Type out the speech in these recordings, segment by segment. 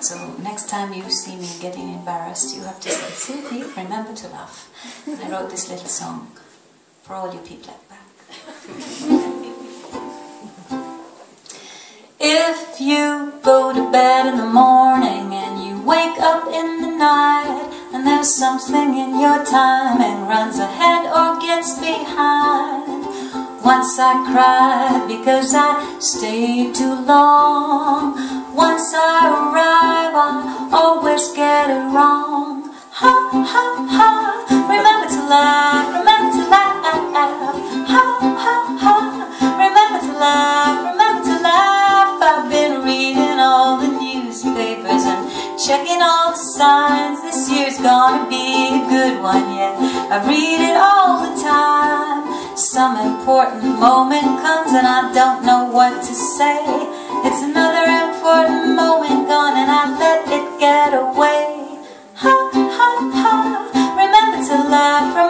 So next time you see me getting embarrassed, you have to say, Sylvie, remember to laugh. And I wrote this little song for all you people at back. if you go to bed in the morning and you wake up in the night and there's something in your timing runs ahead or gets behind once I cried because I stayed too long checking all the signs This year's gonna be a good one, yeah. I read it all the time. Some important moment comes and I don't know what to say. It's another important moment gone and I let it get away. Ha ha ha. Remember to laugh,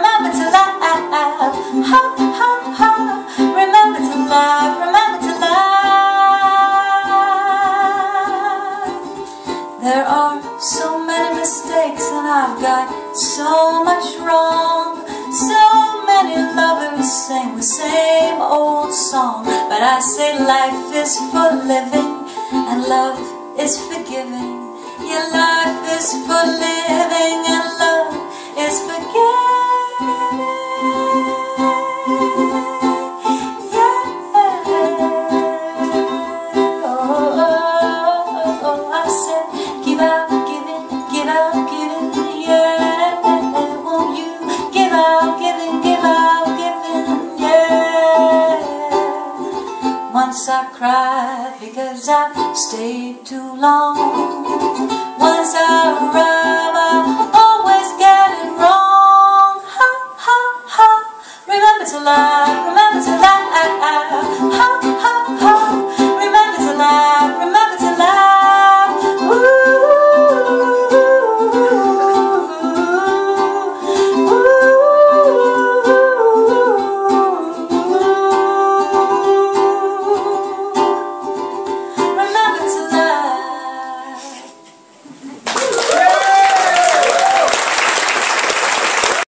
I've got so much wrong So many lovers sing the same old song But I say life is for living and love is forgiving Yeah, life is for living and love is forgiving Yeah oh, oh, oh, I said give out, giving, give out, Cried because I stayed too long. Once I arrive I always get it wrong. Ha ha ha. Remember to laugh, remember to laugh. Ha ha